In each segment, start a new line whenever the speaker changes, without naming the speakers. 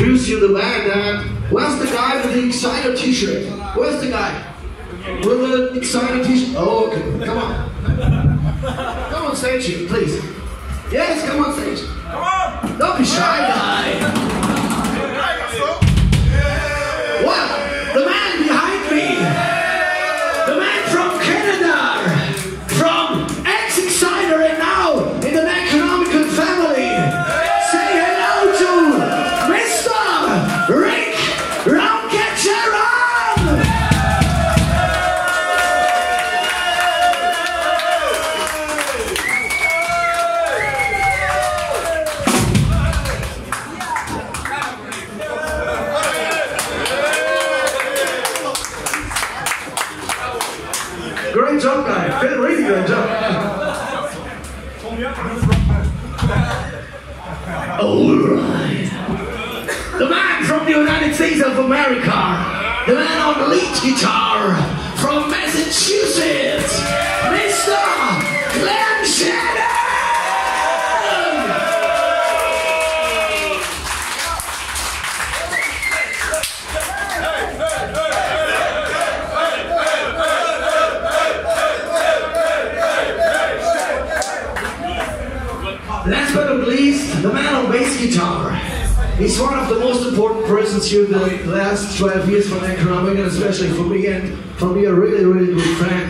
introduce you the band. And where's the guy with the Exciter t-shirt? Where's the guy with the Exciter t-shirt? Oh, okay, come on, come on stage here, please. Yes, come on stage. Come on. Don't be shy, guy. Job, guy. Really good job. Alright. The man from the United States of America. The man on the lead guitar from Massachusetts. Mr. Glenn Shannon! In the last 12 years for Necronomicon especially for me and for me a really, really good friend.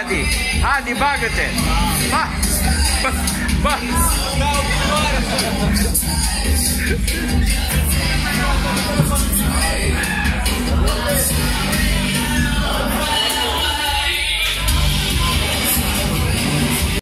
Bagate, Adi. Adi, bagate. Ba. Ba. ba.